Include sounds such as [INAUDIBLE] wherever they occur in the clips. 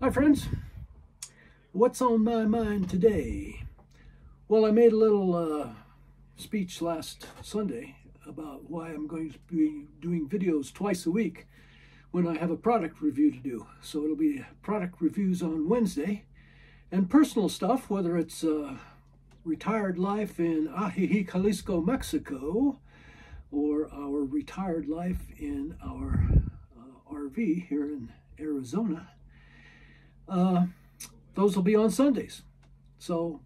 Hi friends, what's on my mind today? Well, I made a little uh, speech last Sunday about why I'm going to be doing videos twice a week when I have a product review to do. So it'll be product reviews on Wednesday and personal stuff, whether it's uh, retired life in Ajijic, Jalisco, Mexico, or our retired life in our uh, RV here in Arizona. Uh, those will be on Sundays. So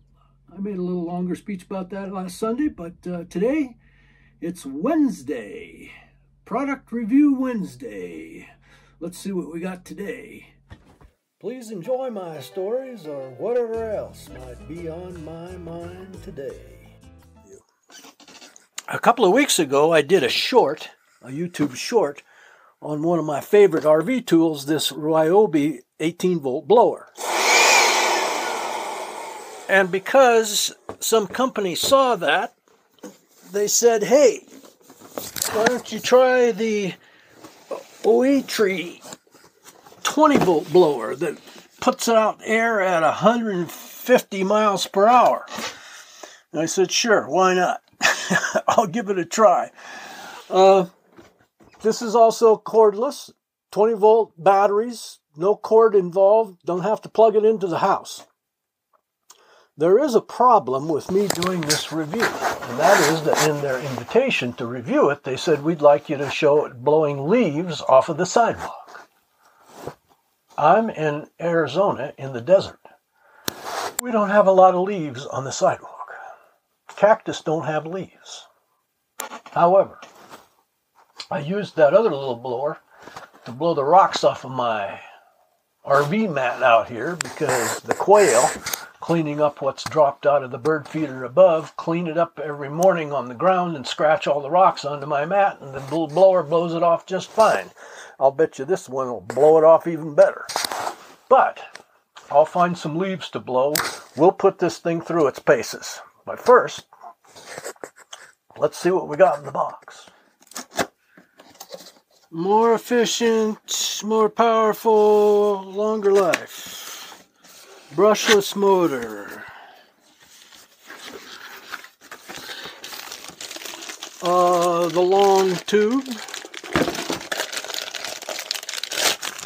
I made a little longer speech about that last Sunday, but uh, today it's Wednesday. Product Review Wednesday. Let's see what we got today. Please enjoy my stories or whatever else might be on my mind today. A couple of weeks ago, I did a short, a YouTube short, on one of my favorite RV tools, this Ryobi 18 volt blower. And because some company saw that, they said, hey, why don't you try the AOETREE 20 volt blower that puts out air at 150 miles per hour? And I said, sure, why not? [LAUGHS] I'll give it a try. Uh, this is also cordless, 20 volt batteries, no cord involved, don't have to plug it into the house. There is a problem with me doing this review, and that is that in their invitation to review it, they said, We'd like you to show it blowing leaves off of the sidewalk. I'm in Arizona in the desert. We don't have a lot of leaves on the sidewalk. Cactus don't have leaves. However, I used that other little blower to blow the rocks off of my RV mat out here because the quail cleaning up what's dropped out of the bird feeder above, clean it up every morning on the ground and scratch all the rocks onto my mat, and the blower blows it off just fine. I'll bet you this one will blow it off even better. But I'll find some leaves to blow. We'll put this thing through its paces. But first, let's see what we got in the box. More efficient, more powerful, longer life. Brushless motor. Uh, the long tube.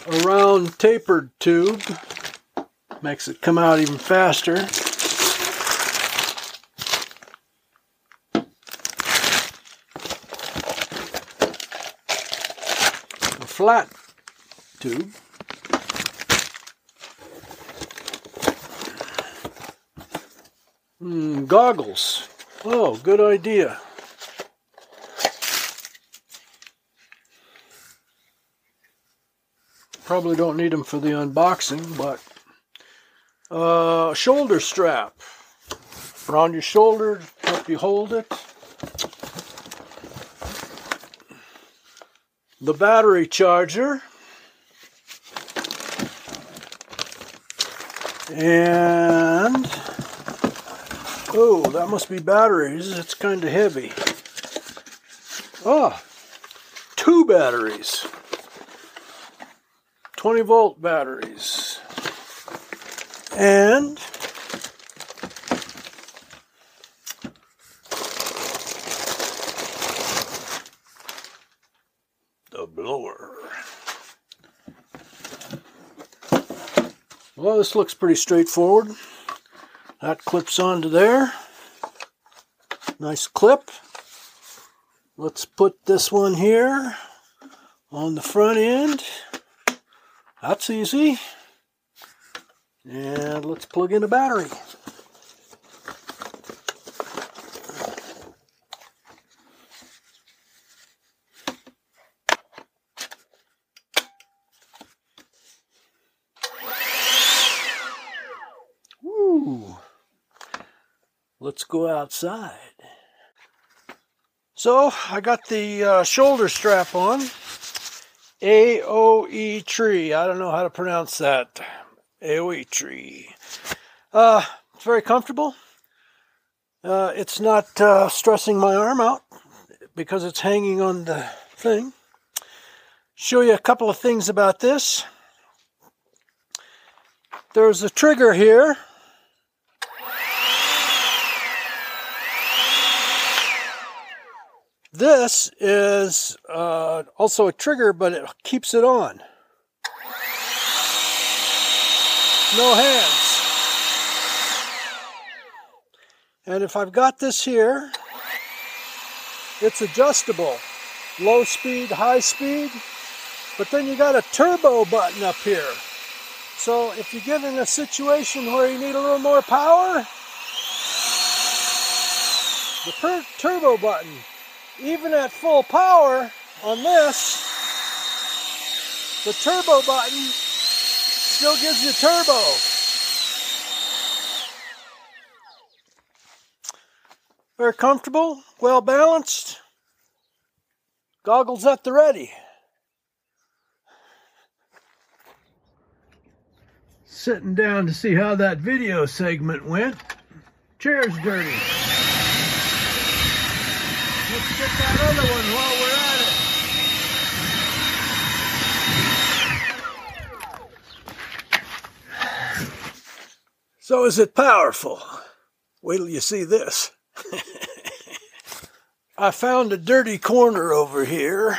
A round tapered tube. Makes it come out even faster. Flat tube. Mm, goggles. Oh, good idea. Probably don't need them for the unboxing, but uh, shoulder strap around your shoulder, help you hold it. The battery charger. And Oh, that must be batteries. It's kind of heavy. Ah, two batteries. 20 volt batteries. And the blower. Well, this looks pretty straightforward. That clips onto there. Nice clip. Let's put this one here on the front end. That's easy. And let's plug in a battery. Let's go outside. So I got the uh, shoulder strap on. AOE tree. I don't know how to pronounce that. AOE tree. Uh, it's very comfortable. Uh, it's not uh, stressing my arm out because it's hanging on the thing. Show you a couple of things about this. There's a trigger here. This is uh, also a trigger, but it keeps it on. No hands. And if I've got this here, it's adjustable. Low speed, high speed. But then you got a turbo button up here. So if you get in a situation where you need a little more power, the turbo button, even at full power on this, the turbo button still gives you turbo. Very comfortable, well balanced, goggles at the ready. Sitting down to see how that video segment went. Chair's dirty. Get that other one while we're at it. So is it powerful? Wait till you see this. [LAUGHS] I found a dirty corner over here.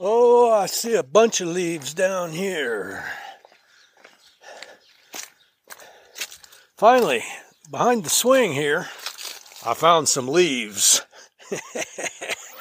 Oh, I see a bunch of leaves down here. Finally, behind the swing here, I found some leaves. [LAUGHS]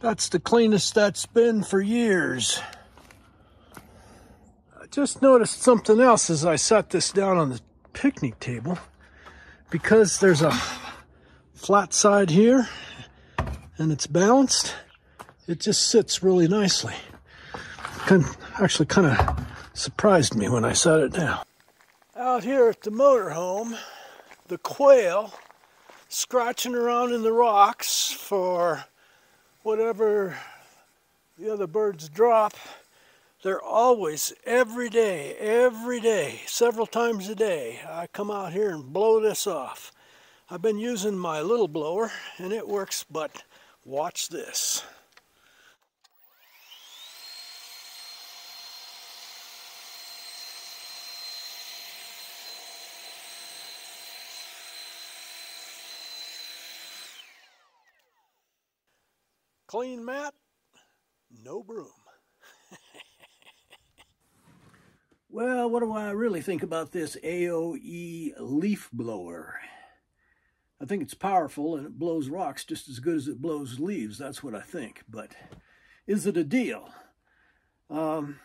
That's the cleanest that's been for years. I just noticed something else as I set this down on the picnic table. Because there's a flat side here and it's balanced, it just sits really nicely. Kind actually kind of surprised me when I set it down. Out here at the motorhome, the quail scratching around in the rocks for whatever the other birds drop, they're always, every day, every day, several times a day, I come out here and blow this off. I've been using my little blower and it works, but watch this. Clean mat, no broom. [LAUGHS] well, what do I really think about this AOE leaf blower? I think it's powerful and it blows rocks just as good as it blows leaves. That's what I think. But is it a deal? Um,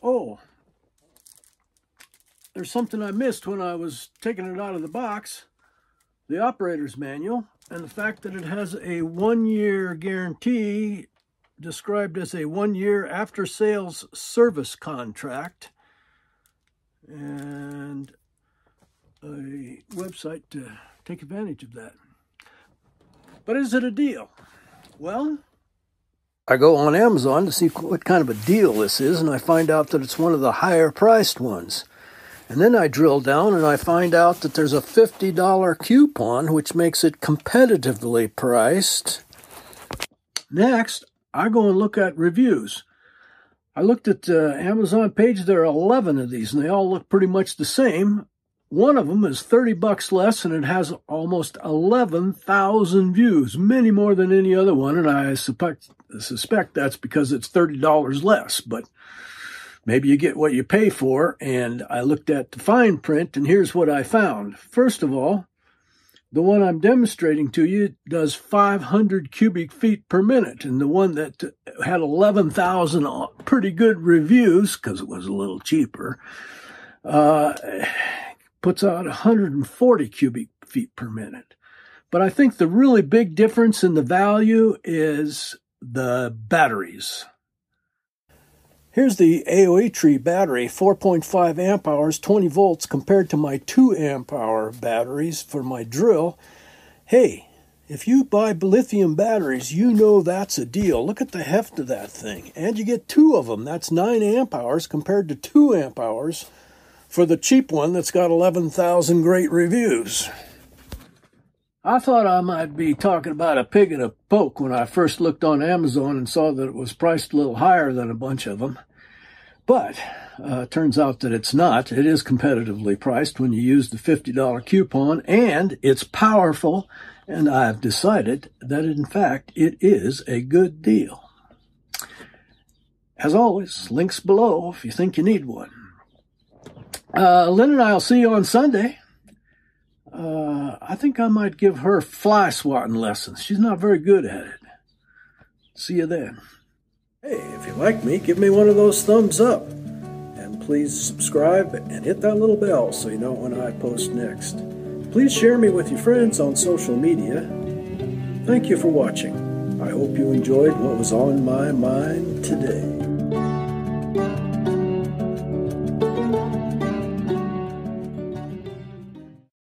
oh, there's something I missed when I was taking it out of the box. The operator's manual and the fact that it has a one-year guarantee described as a one-year after-sales service contract and a website to take advantage of that. But is it a deal? Well, I go on Amazon to see what kind of a deal this is, and I find out that it's one of the higher priced ones. And then I drill down and I find out that there's a $50 coupon, which makes it competitively priced. Next, I go and look at reviews. I looked at the Amazon page. There are 11 of these, and they all look pretty much the same. One of them is 30 bucks less, and it has almost 11,000 views, many more than any other one. And I suspect, suspect that's because it's $30 less. But maybe you get what you pay for. And I looked at the fine print, and here's what I found. First of all, the one I'm demonstrating to you does 500 cubic feet per minute, and the one that had 11,000 pretty good reviews, because it was a little cheaper, uh, puts out 140 cubic feet per minute. But I think the really big difference in the value is the batteries. Here's the AOE tree battery, 4.5 amp hours, 20 volts, compared to my 2 amp hour batteries for my drill. Hey, if you buy lithium batteries, you know that's a deal. Look at the heft of that thing. And you get two of them. That's 9 amp hours compared to 2 amp hours for the cheap one that's got 11,000 great reviews. I thought I might be talking about a pig in a poke when I first looked on Amazon and saw that it was priced a little higher than a bunch of them. But uh, turns out that it's not. It is competitively priced when you use the $50 coupon, and it's powerful. And I've decided that, in fact, it is a good deal. As always, links below if you think you need one. Uh, Lynn and I will see you on Sunday. Uh, I think I might give her fly swatting lessons. She's not very good at it. See you then. Hey, if you like me, give me one of those thumbs up. And please subscribe and hit that little bell so you know when I post next. Please share me with your friends on social media. Thank you for watching. I hope you enjoyed what was on my mind today.